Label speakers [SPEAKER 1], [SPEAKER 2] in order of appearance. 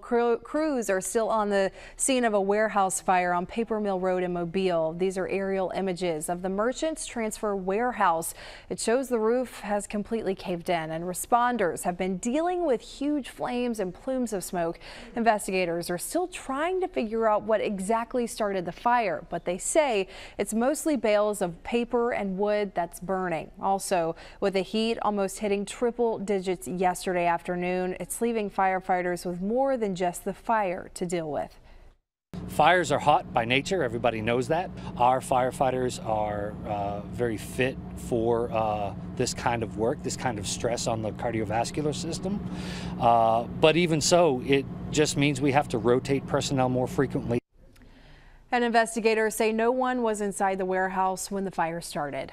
[SPEAKER 1] Crews are still on the scene of a warehouse fire on Paper Mill Road in Mobile. These are aerial images of the Merchants Transfer Warehouse. It shows the roof has completely caved in and responders have been dealing with huge flames and plumes of smoke. Investigators are still trying to figure out what exactly started the fire, but they say it's mostly bales of paper and wood that's burning. Also, with the heat almost hitting triple digits yesterday afternoon, it's leaving firefighters with more than just the fire to deal with.
[SPEAKER 2] Fires are hot by nature, everybody knows that. Our firefighters are uh, very fit for uh, this kind of work, this kind of stress on the cardiovascular system. Uh, but even so, it just means we have to rotate personnel more frequently.
[SPEAKER 1] And investigators say no one was inside the warehouse when the fire started.